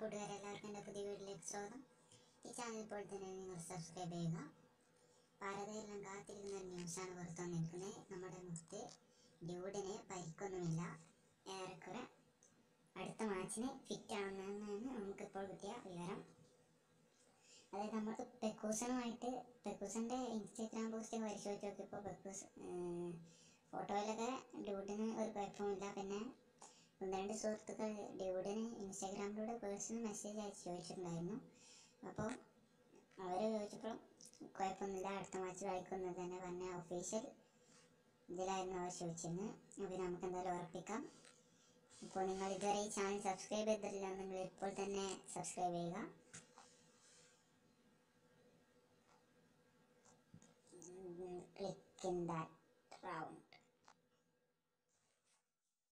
കൂട്ടുകാരെ എല്ലാവർക്കും എന്റെ പുതിയ വീട്ടിലേക്ക് സ്വാഗതം. ഈ ചാനൽ ഇപ്പോൾ തന്നെ നിങ്ങൾ സബ്സ്ക്രൈബ് ചെയ്യുക. ഭാരതയെല്ലാം കാത്തിരിക്കുന്ന ഒരു ന്യൂസാണ് പുറത്തു വന്നിരിക്കുന്നത്. നമ്മുടെ മുഖത്ത് ഡ്യൂഡിന് പരിക്കൊന്നുമില്ല. ഏറെക്കുറെ അടുത്ത മാച്ചിന് ഫിറ്റ് ആണെന്നാണ് നമുക്കിപ്പോൾ കിട്ടിയ വിവരം. അതായത് നമ്മൾ പെക്കൂസനുമായിട്ട് പെക്കൂസന്റെ ഇൻസ്റ്റഗ്രാം പോസ്റ്റ് പരിശോധിച്ച് നോക്കിയപ്പോൾ പെക്കൂസ് ഫോട്ടോയിലൊക്കെ ഡ്യൂഡിന് ഒരു കുഴപ്പമില്ല. പിന്നെ രണ്ട് സുഹൃത്തുക്കൾ ഡ്യൂഡിന് ഇൻസ്റ്റാഗ്രാമിലൂടെ പേഴ്സണൽ മെസ്സേജ് അയച്ച് ചോദിച്ചിട്ടുണ്ടായിരുന്നു. അപ്പോൾ അവർ ചോദിച്ചപ്പോൾ കുഴപ്പമൊന്നുമില്ല അടുത്ത മാച്ച് കളിക്കുന്നത് തന്നെ പറഞ്ഞ ഒഫീഷ്യൽ ഇതിലായിരുന്നു അവർ ചോദിച്ചിരുന്നത്. അപ്പോൾ നമുക്ക് എന്തായാലും ഉറപ്പിക്കാം. ഇപ്പോൾ നിങ്ങൾ ഇതുവരെ ഈ ചാനൽ സബ്സ്ക്രൈബ് ചെയ്തിട്ടില്ല നിങ്ങൾ ഇപ്പോൾ തന്നെ സബ്സ്ക്രൈബ് ചെയ്യുക. Click in that round